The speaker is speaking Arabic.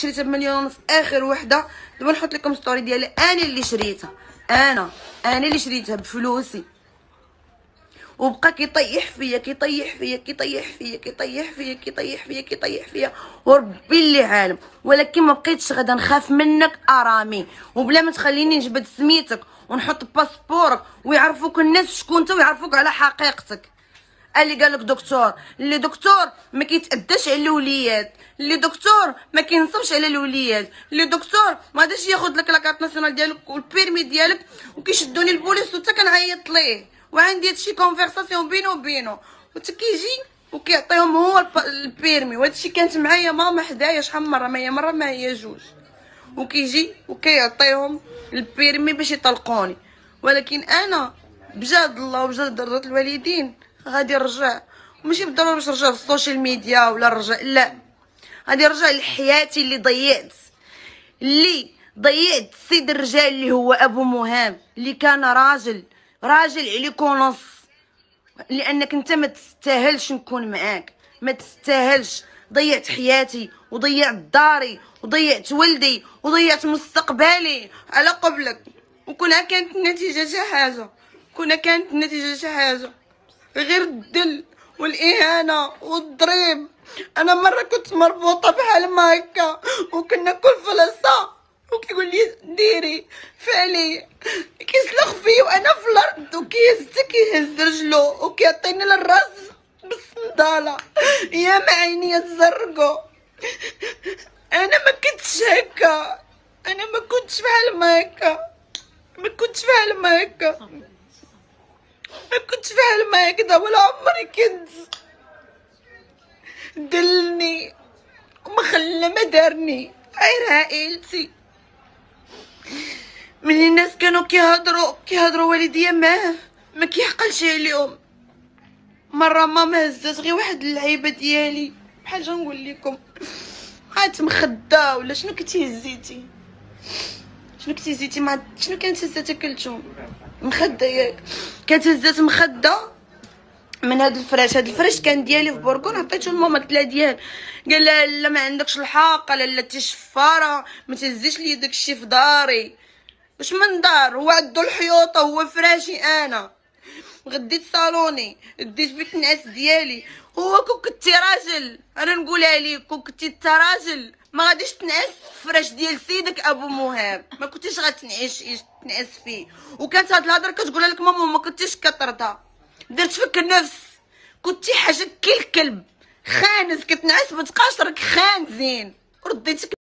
شريتها بمليون ونص آخر وحدة. دابا نحط لكم story ديالي. أنا اللي شريتها. أنا أنا اللي شريتها بفلوسي. وبقى كيطيح فيا كيطيح فيا كيطيح فيا كيطيح فيا كيطيح فيا كيطيح فيا. وربي اللي عالم. ولكن ما بقيتش غدا نخاف منك آرامي. وبلا ما تخليني نجبد سميتك ونحط باسبورك ويعرفوك الناس شكون انت ويعرفوك على حقيقتك. اللي قال لك دكتور اللي دكتور ما كيتعداش على الوليات اللي دكتور ما كينصبش على الوليات اللي دكتور ما غاديش ياخذ لك la carte nationale ديالك وال permis ديالك وكيشدوني البوليس وتا كنعيط ليه. وعندي هادشي conversation بينو وبينو. وتا كيجي وكيعطيهم هو الب- ال permis. وهادشي كانت معايا ماما حدايا شحال مرة ما هي مرة ما هي جوج. وكيجي وكيعطيهم ال permis باش يطلقوني. ولكن أنا بجاد الله وبجاد رضا الوالدين. غادي نرجع. ماشي بالضرورة باش نرجع في السوشيال ميديا ولا نرجع لا. غادي نرجع لحياتي اللي ضيعت. اللي ضيعت سيد الرجال اللي هو أبو مهام اللي كان راجل راجل عليك ونص لأنك أنت ما تستاهلش نكون معاك. ما تستاهلش. ضيعت حياتي وضيعت داري وضيعت ولدي وضيعت مستقبلي. على قبلك. وكنا كانت النتيجة شي حاجة. كنا كانت النتيجة شي حاجة. غير الدل والإهانة والضريب. أنا مرة كنت مربوطة بحال ما هكا وكنا كل فلسة وكيقول لي ديري فعلي. كيسلخ فيا وأنا في الأرض وكيهز كيهز رجلو وكيعطيني للراس بالصندالة. يا معيني تزرقو أنا ما كنتش هكا. أنا ما كنتش بحال ما هكا ما كنتش بحال ما هكا ما كنتش ما هكذا ولا عمري كنت. دلني وما خلى ما دارني غير عائلتي من الناس كانوا كيهضروا كيهضروا والديا معاه ما كيحقلش عليهم. مرة ماما هزات غير واحد اللعيبة ديالي. بحال نقول لكم عاد مخدة ولا شنو كنتي هزيتي؟ شنو كنتي هزيتي مع شنو كانت هزات كلثوم مخدة ياك. كانت هزات مخدة من هاد الفراش. هاد الفراش كان ديالي في بوركون عطيته لماما قلت لها ديال قال لها لا ما عندكش الحق لا لا شفاره ما تهزيش لي داك الشيء في داري. واش من دار؟ هو عندو الحيوطة هو فراشي أنا. غديت صالوني ديت بيت النعاس ديالي. هو كون كنتي راجل. أنا نقولها ليك كون كنتي انت راجل ما غاديش تنعس فراش ديال سيدك أبو مهاب. ما كنتيش غتنعيش تنعس فيه. وكانت هاد الهضرة كتقولها لك ماما ما كنتيش كطردها درت فيك النفس. كنتي حاجة كي الكلب. خانز كتنعس بتقاشرك خانزين رديتك